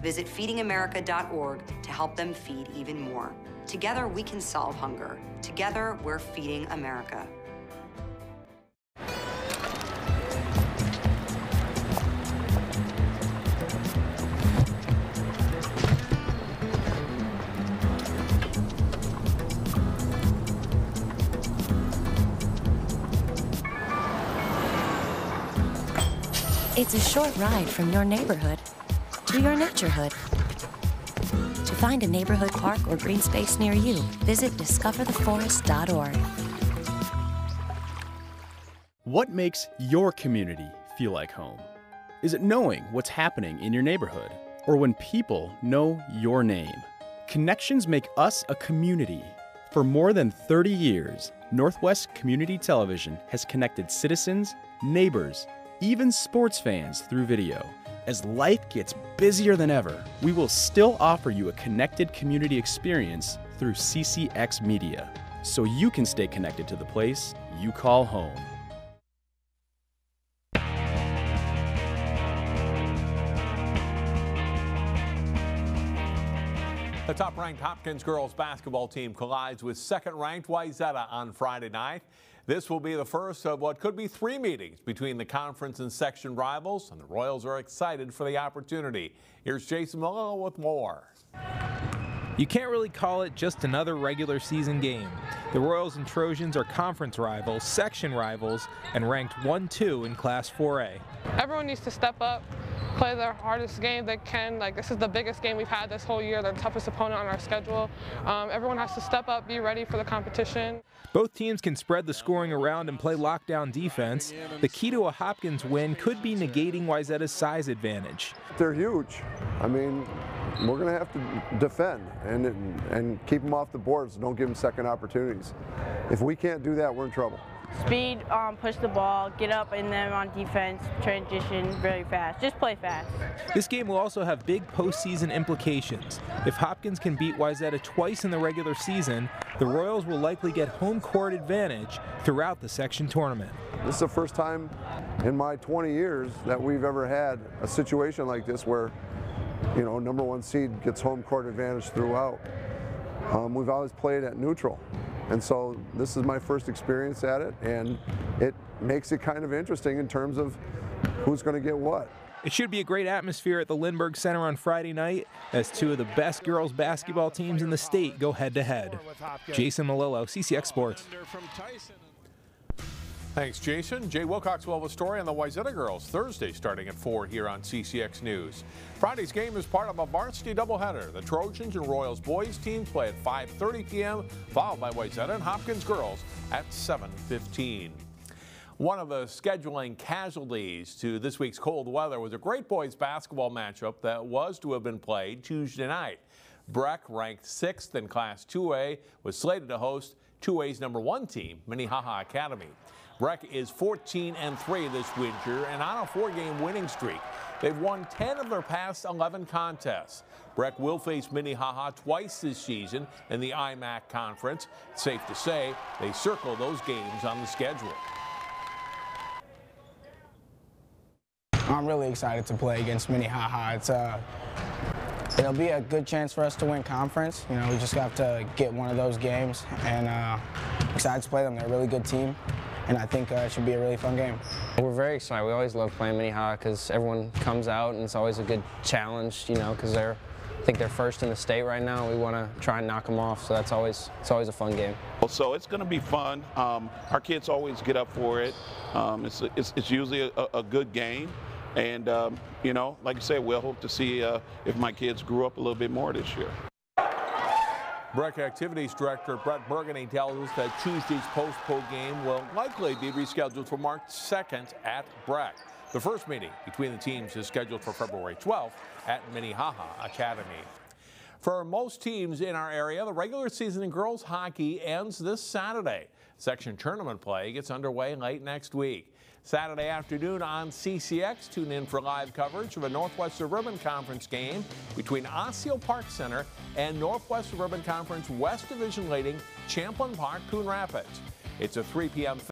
Visit feedingamerica.org to help them feed even more. Together, we can solve hunger. Together, we're feeding America. It's a short ride from your neighborhood to your naturehood. To find a neighborhood park or green space near you, visit discovertheforest.org. What makes your community feel like home? Is it knowing what's happening in your neighborhood? Or when people know your name? Connections make us a community. For more than 30 years, Northwest Community Television has connected citizens, neighbors, even sports fans through video. As life gets busier than ever, we will still offer you a connected community experience through CCX Media, so you can stay connected to the place you call home. The top-ranked Hopkins girls basketball team collides with second-ranked Wayzata on Friday night. This will be the first of what could be three meetings between the conference and section rivals, and the Royals are excited for the opportunity. Here's Jason Malone with more. You can't really call it just another regular season game. The Royals and Trojans are conference rivals, section rivals, and ranked 1-2 in Class 4A. Everyone needs to step up, play their hardest game they can. Like this is the biggest game we've had this whole year, the toughest opponent on our schedule. Um, everyone has to step up, be ready for the competition. Both teams can spread the scoring around and play lockdown defense. The key to a Hopkins win could be negating Wayzata's size advantage. They're huge. I mean, we're going to have to defend and, and keep them off the boards. Don't give them second opportunities. If we can't do that, we're in trouble. Speed, um, push the ball, get up and then on defense, transition very fast. Just play fast. This game will also have big postseason implications. If Hopkins can beat Wayzata twice in the regular season, the Royals will likely get home court advantage throughout the section tournament. This is the first time in my 20 years that we've ever had a situation like this where, you know, number one seed gets home court advantage throughout. Um, we've always played at neutral. And so this is my first experience at it, and it makes it kind of interesting in terms of who's going to get what. It should be a great atmosphere at the Lindbergh Center on Friday night as two of the best girls basketball teams in the state go head to head. Jason Malillo, CCX Sports. Thanks, Jason. Jay Wilcox will have a story on the Wayzata girls Thursday starting at 4 here on CCX News. Friday's game is part of a varsity doubleheader. The Trojans and Royals boys teams play at 5.30 p.m., followed by Wayzata and Hopkins girls at 7.15. One of the scheduling casualties to this week's cold weather was a great boys basketball matchup that was to have been played Tuesday night. Breck, ranked sixth in Class 2A, was slated to host 2A's number one team, Minnehaha Academy. Breck is 14 and 3 this winter and on a four-game winning streak. They've won 10 of their past 11 contests. Breck will face Minnehaha twice this season in the IMAC conference. Safe to say they circle those games on the schedule. I'm really excited to play against Minnehaha. It's uh, it'll be a good chance for us to win conference. You know, we just have to get one of those games, and uh, excited to play them. They're a really good team and I think uh, it should be a really fun game. We're very excited. We always love playing Minnehaha because everyone comes out and it's always a good challenge, you know, because they're I think they're first in the state right now. We want to try and knock them off, so that's always it's always a fun game. So it's going to be fun. Um, our kids always get up for it. Um, it's, it's, it's, usually a, a, good game, and um, you know, like I said, we'll hope to see uh, if my kids grew up a little bit more this year. Breck Activities Director Brett Burgundy tells us that Tuesday's post-pro game will likely be rescheduled for March 2nd at Breck. The first meeting between the teams is scheduled for February 12th at Minnehaha Academy. For most teams in our area, the regular season in girls hockey ends this Saturday. Section tournament play gets underway late next week. Saturday afternoon on CCX, tune in for live coverage of a Northwest Suburban Conference game between Osseo Park Center and Northwest Suburban Conference West Division leading Champlin Park Coon Rapids. It's a 3 p.m.